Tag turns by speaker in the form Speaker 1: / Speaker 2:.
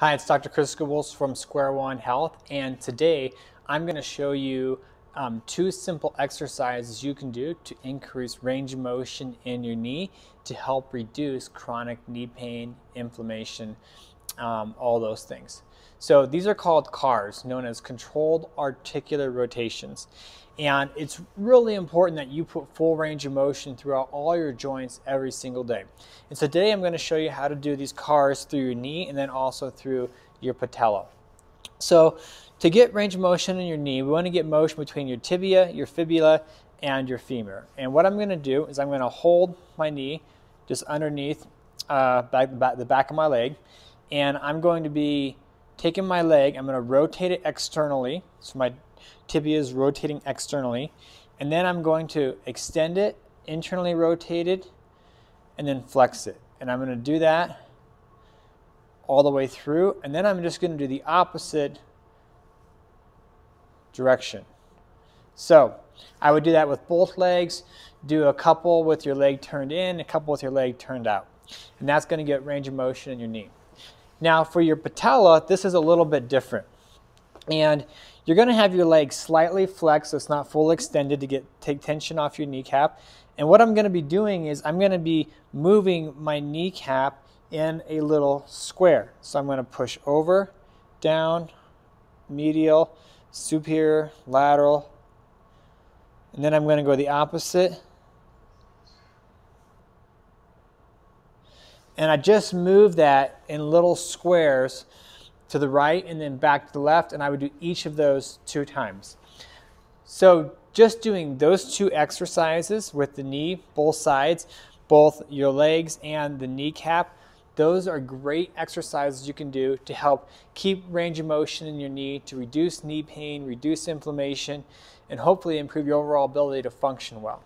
Speaker 1: Hi, it's Dr. Chris Gubbels from Square One Health, and today I'm going to show you um, two simple exercises you can do to increase range of motion in your knee to help reduce chronic knee pain, inflammation, um, all those things. So these are called CARs, known as controlled articular rotations. And it's really important that you put full range of motion throughout all your joints every single day. And so today I'm going to show you how to do these CARs through your knee and then also through your patella. So to get range of motion in your knee, we want to get motion between your tibia, your fibula, and your femur. And what I'm going to do is I'm going to hold my knee just underneath uh, back, back, the back of my leg, and I'm going to be taking my leg, I'm going to rotate it externally. So my tibia is rotating externally. And then I'm going to extend it, internally rotated, and then flex it. And I'm going to do that all the way through. And then I'm just going to do the opposite direction. So I would do that with both legs. Do a couple with your leg turned in, a couple with your leg turned out. And that's going to get range of motion in your knee. Now for your patella, this is a little bit different. And you're going to have your leg slightly flexed so it's not full extended to get take tension off your kneecap. And what I'm going to be doing is I'm going to be moving my kneecap in a little square. So I'm going to push over, down, medial, superior, lateral, and then I'm going to go the opposite And I just moved that in little squares to the right and then back to the left, and I would do each of those two times. So just doing those two exercises with the knee, both sides, both your legs and the kneecap, those are great exercises you can do to help keep range of motion in your knee, to reduce knee pain, reduce inflammation, and hopefully improve your overall ability to function well.